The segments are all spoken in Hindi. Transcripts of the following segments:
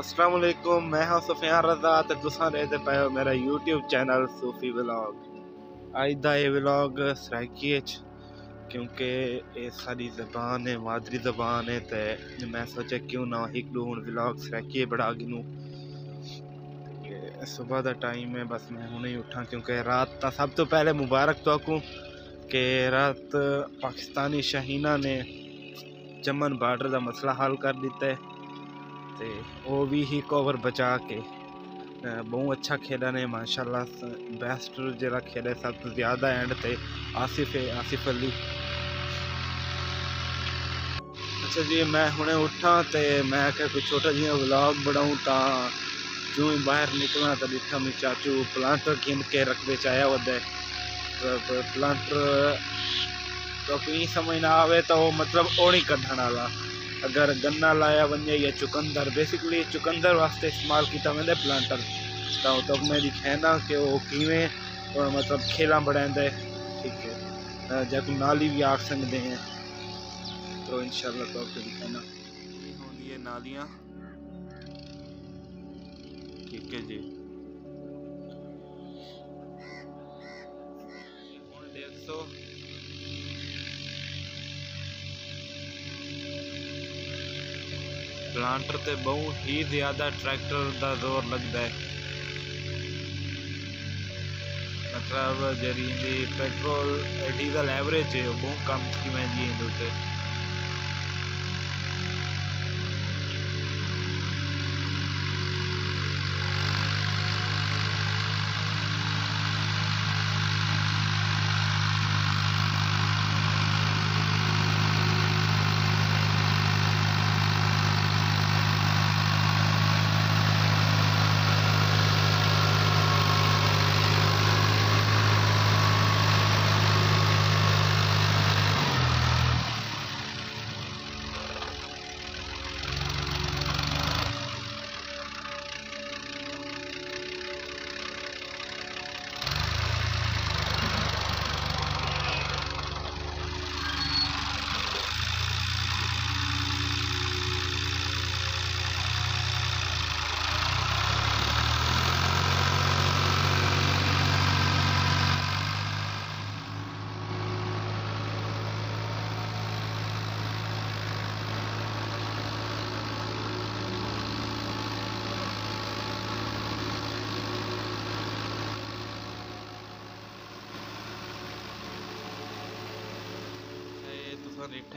अस्सलाम वालेकुम मैं हाँ सुफियान रजा ते तुसां रहते पे हो मेरा यूट्यूब चैनल सूफी व्लॉग। अज दा ये व्लॉग सराइकी क्योंकि ये सारी ज़बान है, मादरी ज़बान है तो मैं सोचा क्यों ना एक दो हूँ व्लॉग सराइकी बड़ा गिनूँ। सुबह का टाइम है, बस मैं हूँ ही उठा, क्योंकि रात का सब तो पहले मुबारक तो आकूँ कि रात पाकिस्तानी शहीना ने चमन बार्डर का मसला हल कर दिता है। से वो भी ही कवर बचा के बहुत अच्छा खेला ने माशाला बेस्ट जरा खेले सब तो ज़्यादा एंड थे आसिफ है आसिफ अली। अच्छा जी, मैं हूने उठा तो मैं क्या कोई छोटा जहा ब्लॉग बनाऊँ तो जो ही बाहर निकलना तो दिखा मैं चाचू प्लांटर गिन के रकबे चाया वे तो प्लांटर तो कोई समझ ना आवे तो मतलब ओणी कढ़ण वाला अगर गन्ना लाया वञे या चुकंदर बेसिकली चुकंदर वास्ते इस्तेमाल किया वेंदे प्लांटर तो तो मैं दिखाना कि वो किमें मतलब खेला बढ़ाते ठीक है। जब नाली भी आख सकते हैं। तो इंशाल्लाह तो आपको दिखाना होंगी नालियाँ। ठीक है जी। डेढ़ प्लांटर से बहुत ही ज़्यादा ट्रैक्टर का ज़ोर लगता है मतलब जी पेट्रोल डीजल एवरेज है बहुत कम की मैं जी डिठा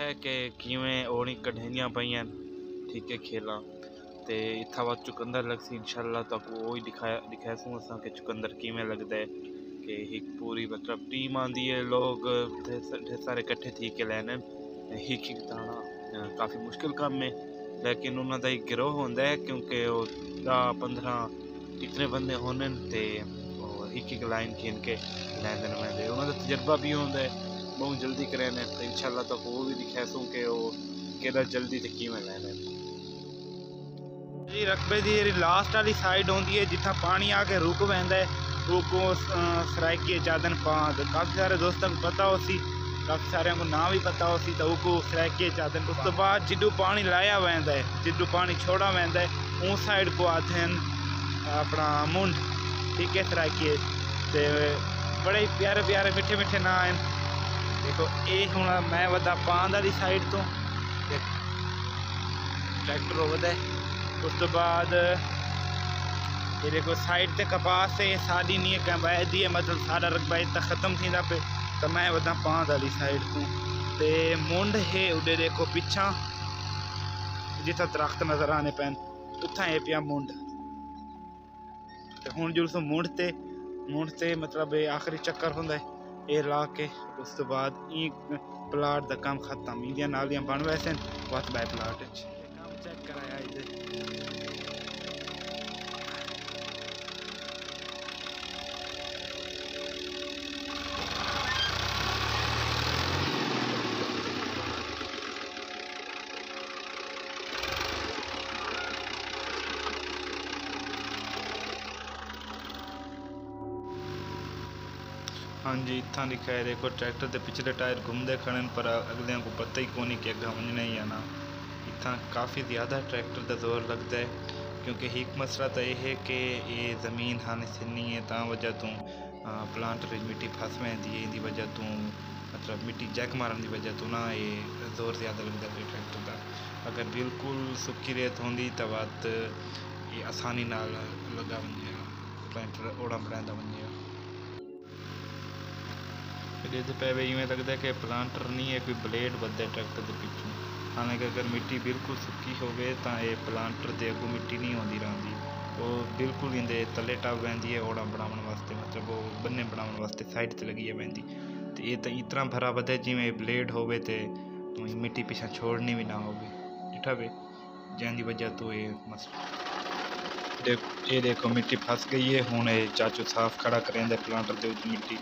है कि किवें ओनी कढ़ाइयाँ पाइयाँ ठीक है, खेला। तो इतना बाद चुकंदर लग सी इंशाल्लाह तक वो ही दिखाया दिखाया सूँ असा कि चुकंदर किमें लगता है, कि एक पूरी मतलब टीम आती है, लोग ढेर सारे कट्ठे थी के लैन एक एक दाना काफ़ी मुश्किल काम है। लेकिन उन्होंने एक गिरोह होंगे है, क्योंकि वो दस पंद्रह इतने बंदे होने ते एक एक लाइन खीन के लैन देने पैंदे उन्होंने तजर्बा भी होंगे बहुत जल्दी कराने तो इंशाल्लाह तक वो भी दिखा सूँ कि वो केदा जल्दी ते किवें लैने जी, रकबे की लास्ट वाली साइड होंगी है जिथा पानी आके रुक पैंदा है रुको सराइकी चादन पांद। काफ़ी सारे दोस्तों को पता हो सी, काफ़ी सारे को नाम भी पता हो सी तो वो सराइकी चादन। उस तो बाद जिडू पानी लाया वहदा है जिडू पानी छोड़ा वहदा है, उस साइड को आते अपना मुंड। ठीक है सराइकी बड़े प्यारे प्यारे मिठे मिठे ना हैं। देखो ये हूँ मैं वा पान वाली साइड तो ट्रैक्टर वध उस तो बाद ये देखो साइड से कपास से सारी नहीं है बहदी है मतलब सारा रकबा इतना ख़त्म थी पे तो मैं वा पान वाली साइड तो ते मुंड है उडे देखो पिछा जिथा दरख्त नज़र आने पैन उतना है पिया मुंड तो हूँ जुलसो मुंड ते मुंड से मतलब आखिरी चक्कर होंगे ये ला के उस तो बाद प्लाट का काम खत्म इंडिया नालिया बन वैसे बस बाय प्लाट हुन जी इथां दिखाए देखो, ट्रैक्टर के पिछले टायर घुमदे खड़े पर अॻियाँ को पता ही कोन्हे कि अगर वजना ही आहे ना इतना काफ़ी ज़्यादा ट्रैक्टर का ज़ोर लगता है क्योंकि एक मसला तो यह है कि ये ज़मीन हाने सिन्नी है, तां वजह तो प्लांट मिट्टी फस वेंदी है इन वजह तू मतलब मिट्टी जैक मारन की वजह तो ना ये ज़ोर ज़्यादा लगता है ट्रैक्टर का अगर बिल्कुल सुखी रेत होंगी तो बात ये आसानी नाल लगा वंजेगा प्लांट ओड़ा बढ़ाता वंजेगा रेत पे हुए यूँ लगता है कि प्लांटर नहीं है कोई ब्लेड बदे ट्रैक्टर के पिछों ਹਾਲਾਂਕਿ ਅਗਰ ਮਿੱਟੀ ਬਿਲਕੁਲ ਸੁੱਕੀ ਹੋਵੇ ਤਾਂ ਇਹ ਪਲਾਂਟਰ ਦੇ ਅੱਗੋਂ ਮਿੱਟੀ ਨਹੀਂ ਆਉਂਦੀ ਰਹਿੰਦੀ ਉਹ ਬਿਲਕੁਲ ਇਹਦੇ ਤਲੇ ਟੱਪ ਜਾਂਦੀ ਹੈ, ਔੜਾ ਬਣਾਉਣ ਵਾਸਤੇ, ਮਤਲਬ ਉਹ ਬੰਨੇ ਬਣਾਉਣ ਵਾਸਤੇ ਸਾਈਡ ਤੇ ਲੱਗੀ ਹੈ ਪੈਂਦੀ ਤੇ ਇਹ ਤਾਂ ਇਤਨਾ ਭਰਾ ਵਧੇ ਜਿਵੇਂ ਬਲੇਡ ਹੋਵੇ ਤੇ ਤੁਸੀਂ ਮਿੱਟੀ ਪਿਛਾ ਛੋੜਨੀ ਵੀ ਨਾ ਹੋਵੇ। ਜਿੱਠਾ ਵੇ ਜਾਂਦੀ ਵਜ੍ਹਾ ਤੋਂ ਇਹ ਮਸਲਾ ਇਹ ਦੇਖੋ ਮਿੱਟੀ ਫਸ ਗਈ ਹੈ, ਹੁਣ ਇਹ ਚਾਚੂ ਸਾਫ਼ ਖੜਾ ਕਰਿਆ ਦਾ ਪਲਾਂਟਰ ਦੇ ਵਿੱਚ ਮਿੱਟੀ।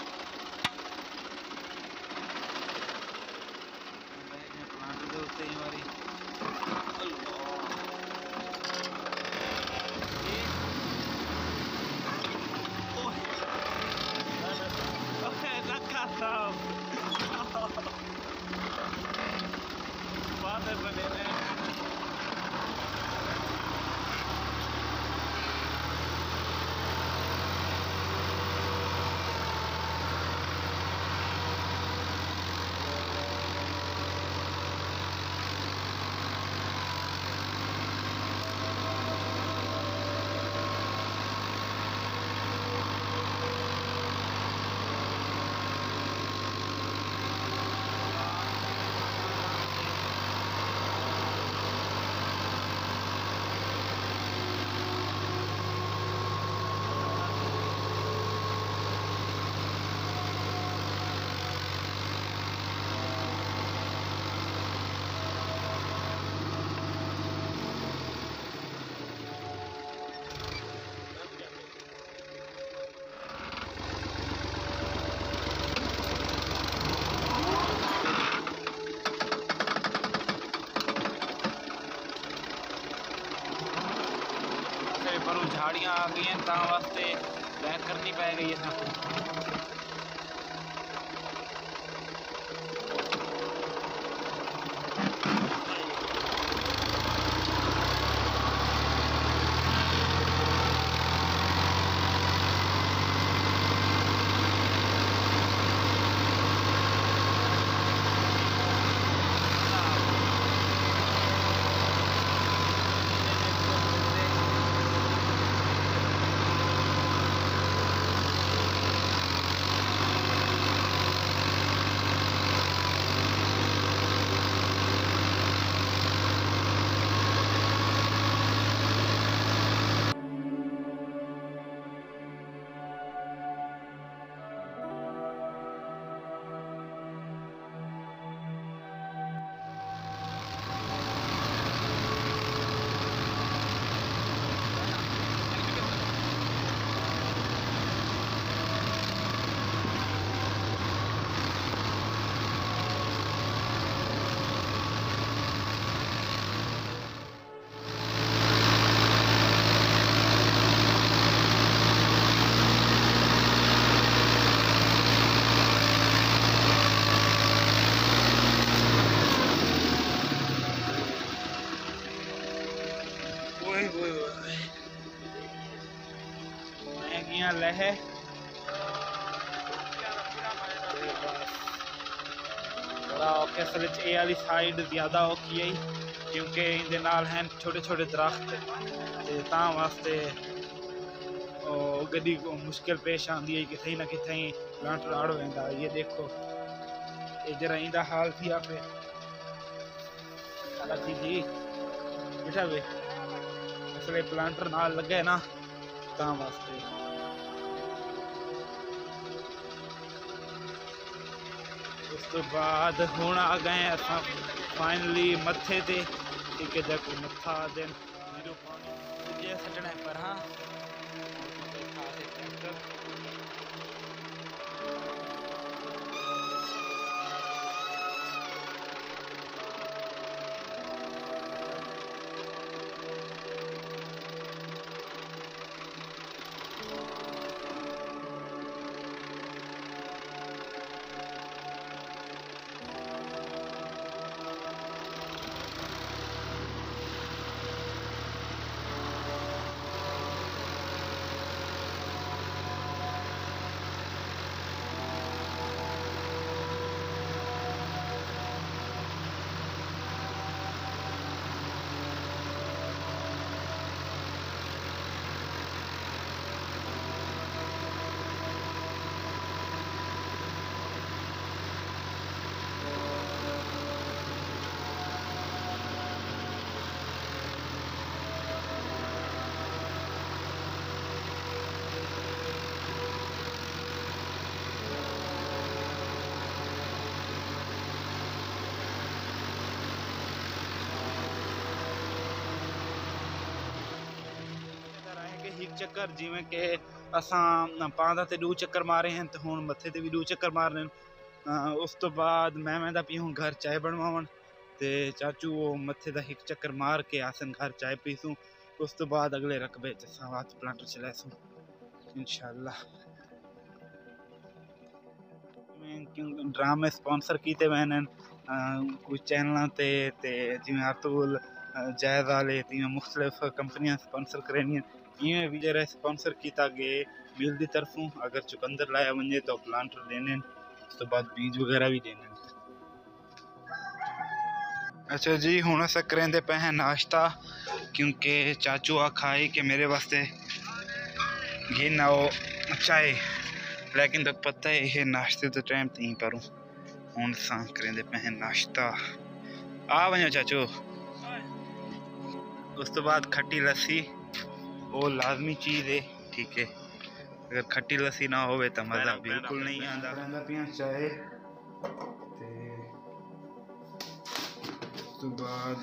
झाड़ियाँ आ गई हैं तां वास्ते बैक करनी पै गई है सब ਮਹਿੰਗੀਆਂ ਲਹਿ ਬੜਾ ਔਖੇ ਅਸਲ ਵਿੱਚ ਇਹ ਵਾਲੀ ਸਾਈਡ ਜ਼ਿਆਦਾ ਔਖੀ ਹੈ ਕਿਉਂਕਿ ਇਹਦੇ ਨਾਲ ਹਨ ਛੋਟੇ ਛੋਟੇ ਦਰਖਤ ਤੇ ਤਾਂ ਵਾਸਤੇ ਉਹ ਗੱਡੀ ਕੋ ਮੁਸ਼ਕਿਲ ਪੇਸ਼ ਆਉਂਦੀ ਹੈ ਕਿਥੇ ਨਾ ਕਿਥੇ ਪਲਾਂਟ ਰਾੜ ਵੈਂਦਾ ਇਹ ਦੇਖੋ ਇਹ ਜਰਾ ਇਹਦਾ ਹਾਲ ਥੀ ਆਪੇ ਸਾਲਾ ਜੀ ਜੀ ਬਿਠਾ ਵੇ ਅਸਲੇ ਪਲਾਂਟਰ ਨਾਲ ਲੱਗਾ ਹੈ ਨਾ ਤਾਂ ਵਾਸਤੇ ਉਸ ਤੋਂ ਬਾਅਦ ਹੁਣ ਆ ਗਏ ਅਸਾਂ ਫਾਈਨਲੀ ਮੱਥੇ ਤੇ ਠੀਕ ਹੈ ਦੇਖੋ ਮੱਥਾ ਦੇ ਵੀਡੀਓ ਪਾਣੀ ਜੇ ਸੱਜਣਾ ਹੈ ਪਰ ਹਾਂ ਇੱਕ ਚੱਕਰ, ਜਿਵੇਂ ਕਿ ਅਸਾਂ ਪਾਂਦਾ ਤੇ ਦੋ ਚੱਕਰ ਮਾਰੇ ਹਨ ਤੇ ਹੁਣ ਮੱਥੇ ਤੇ ਵੀ ਦੋ ਚੱਕਰ ਮਾਰਨੇ ਨੇ। ਉਸ ਤੋਂ ਬਾਅਦ ਮੈਂ ਮੈਂ ਦਾ ਪੀਉਂ ਘਰ ਚਾਹ ਬਣਵਾਉਣ ਤੇ ਚਾਚੂ ਉਹ ਮੱਥੇ ਦਾ ਇੱਕ ਚੱਕਰ ਮਾਰ ਕੇ ਆਸਨ ਘਰ ਚਾਹ ਪੀਸੂ ਉਸ ਤੋਂ ਬਾਅਦ ਅਗਲੇ ਰਕਬੇ ਚ ਸਾਵਾਤ ਪਲਾਂਟਰ ਚਲਾਸੂ ਇਨਸ਼ਾਅੱਲਾ। ਮੈਂ ਕਿਉਂ ਡਰਾਮੇ ਸਪਾਂਸਰ ਕੀਤੇ ਹੋਏ ਨੇ? ਕੁਝ ਚੈਨਲਾਂ ਤੇ ਤੇ ਜਿਵੇਂ ਅਤੁਲ जायज़ा ले हैं मुख्तलिफ़ कंपनियाँ स्पॉन्सर करें इवें वीजर स्पॉन्सर किया गए मिल की तरफों। अगर चुकंदर लाया वे तो प्लांट देने उस तो बाद बीज वगैरह भी देने अच्छा जी हूँ अस कर पे हैं नाश्ता, क्योंकि चाचू आखा है कि मेरे वास्ते ना हो चाय। लेकिन तक पता है, ये नाश्ते तो टाइम तीन पर हूँ अस सां पे हैं नाश्ता। आ वजो चाचू। उस तो बाद खट्टी लस्सी वो लाजमी चीज़ है ठीक है। अगर खट्टी लस्सी ना हो तो मज़ा बिल्कुल नहीं आता रहता पिया चाय तो बाद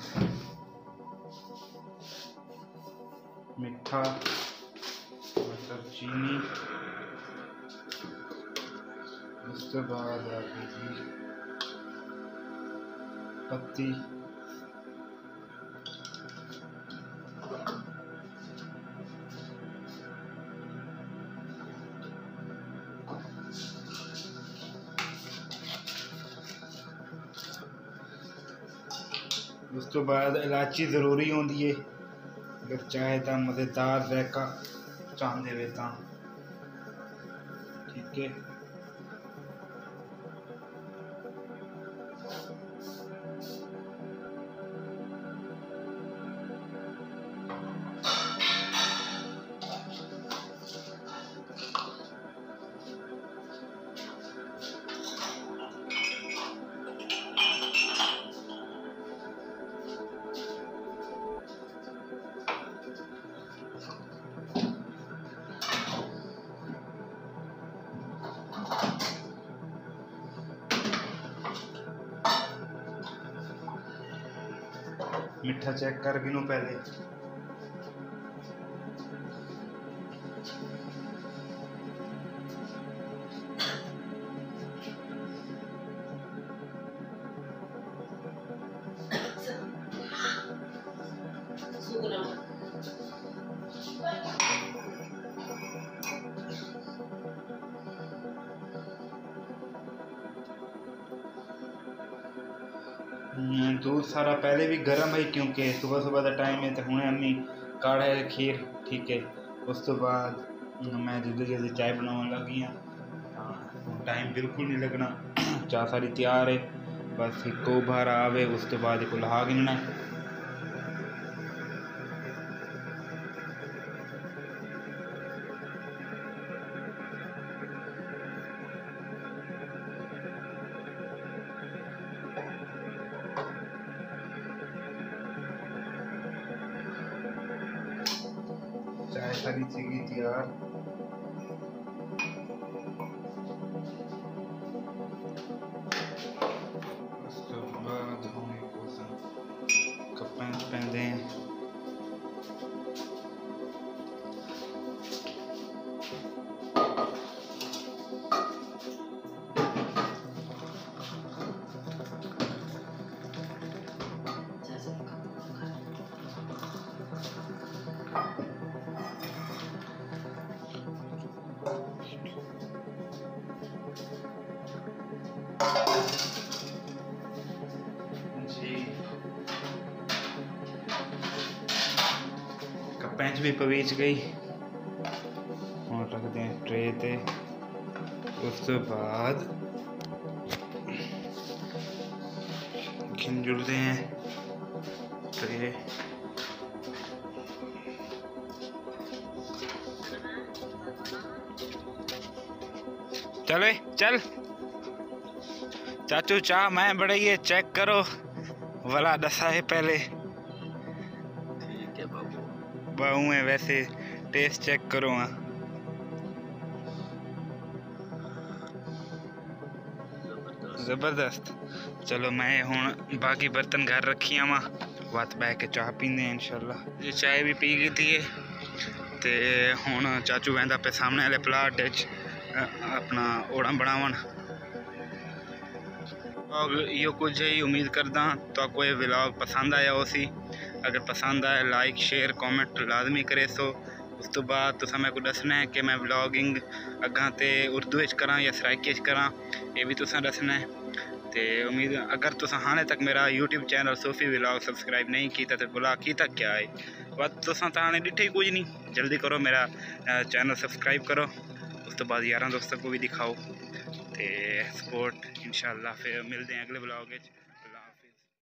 मिठा मतलब चीनी उस तो बाद पत्ती। ਉਸ ਤੋਂ ਬਾਅਦ ਇਲਾਚੀ ਜ਼ਰੂਰੀ ਹੁੰਦੀ ਏ ਅਗਰ ਚਾਹੇ ਤਾਂ ਮਜ਼ੇਦਾਰ ਜ਼ਾਇਕਾ ਚਾਹੁੰਦੇ ਵੇ ਤਾਂ ਠੀਕ ਹੈ मिठा चेक कर गिनो पहले। दूध सारा पहले भी गर्म है क्योंकि सुबह सुबह का टाइम है तो हूँ अम्मी काढ़ा है खीर, ठीक है। उस तो बाद मैं जल्दी जल्दी चाय बनाने लगी हाँ टाइम बिल्कुल नहीं लगना। चाह सारी तैयार है, बस एक बार आवे, उस तो बाद लहा गिनना कपेंच भी पवीच गई। और रखते हैं ट्रे ते। उस तो बाद खिंजुलते हैं। ट्रे। चले, चल। चाचू चाह मैं बड़े ये चेक करो वाला दसा है पहले ठीक है बाबू बाहू है वैसे टेस्ट चेक करो हाँ जबरदस्त ज़बरदस्त चलो मैं हूँ बाकी बर्तन घर रखी आवा वत बह के चाह पीने इंशाल्लाह ये चाय भी पी गई थी ਤੇ ਹੁਣ ਚਾਚੂ ਵੈਂਦਾ ਪੇ ਸਾਹਮਣੇ ਵਾਲੇ ਪਲਾਟ ਵਿੱਚ ਅ, ਆਪਣਾ ओड़ा ਬਣਾਵਣ और यो कुछ ही उम्मीद करदा तो आपको ये ब्लॉग पसंद आया हो सी अगर पसंद आया लाइक शेयर कमेंट लाजमी करे सो। उस तो बाद तो मैं को दसना है कि मैं ब्लॉगिंग अगर तो उर्दू च या सराइकी करा, ये भी बी दसना है। तो उम्मीद, अगर तुस हाने तक मेरा YouTube channel Sufi blog subscribe नहीं किया तो बुला तक क्या है? बस तुसें तो हाने डिठे कुछ नहीं जल्दी करो मेरा चैनल सब्सक्राइब करो। उस तो बाद यार दोस्तों को भी दिखाओ। तो सपोर्ट इनशाला फिर मिलते हैं अगले ब्लॉग च।